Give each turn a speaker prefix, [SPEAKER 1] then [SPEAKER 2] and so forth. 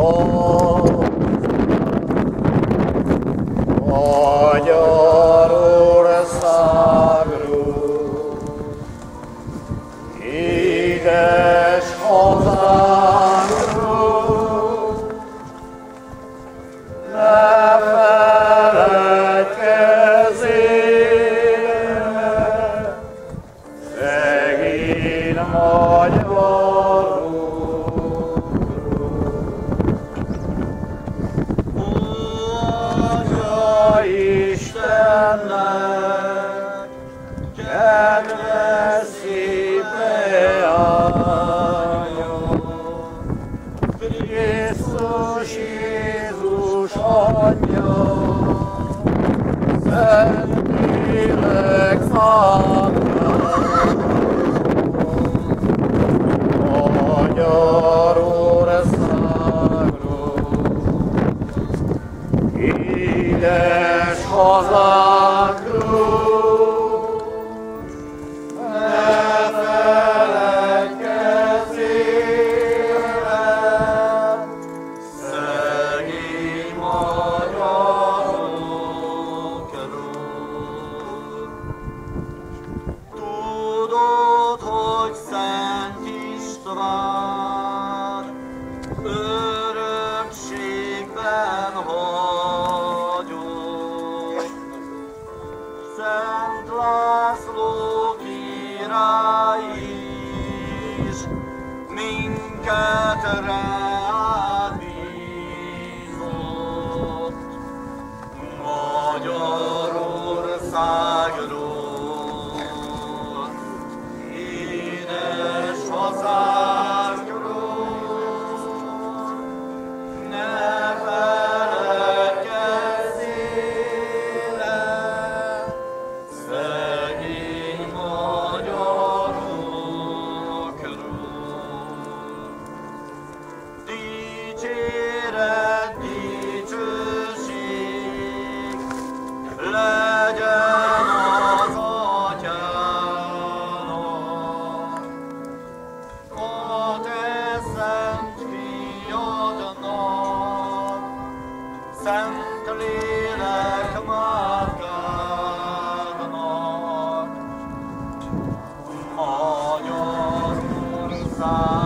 [SPEAKER 1] Oh, your sogno sentire minket rá. さい。